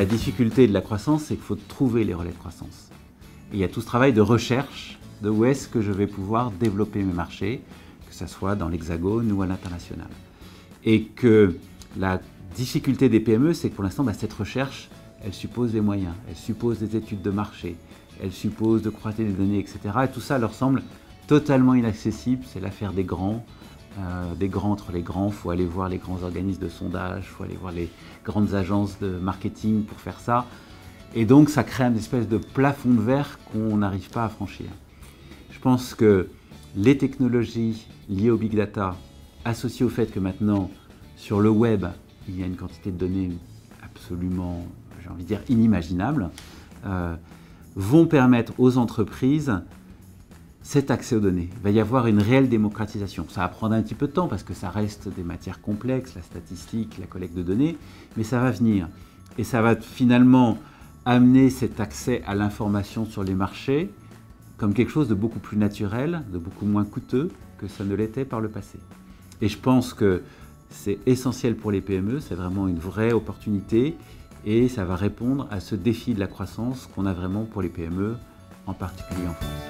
la difficulté de la croissance, c'est qu'il faut trouver les relais de croissance. Il y a tout ce travail de recherche de où est-ce que je vais pouvoir développer mes marchés, que ce soit dans l'Hexagone ou à l'international. Et que la difficulté des PME, c'est que pour l'instant, bah, cette recherche, elle suppose des moyens, elle suppose des études de marché, elle suppose de croître des données, etc. Et tout ça leur semble totalement inaccessible, c'est l'affaire des grands, euh, des grands entre les grands, il faut aller voir les grands organismes de sondage, il faut aller voir les grandes agences de marketing pour faire ça. Et donc ça crée une espèce de plafond de verre qu'on n'arrive pas à franchir. Je pense que les technologies liées au big data, associées au fait que maintenant sur le web, il y a une quantité de données absolument, j'ai envie de dire, inimaginable, euh, vont permettre aux entreprises cet accès aux données. Il va y avoir une réelle démocratisation. Ça va prendre un petit peu de temps parce que ça reste des matières complexes, la statistique, la collecte de données, mais ça va venir. Et ça va finalement amener cet accès à l'information sur les marchés comme quelque chose de beaucoup plus naturel, de beaucoup moins coûteux que ça ne l'était par le passé. Et je pense que c'est essentiel pour les PME, c'est vraiment une vraie opportunité et ça va répondre à ce défi de la croissance qu'on a vraiment pour les PME, en particulier en France.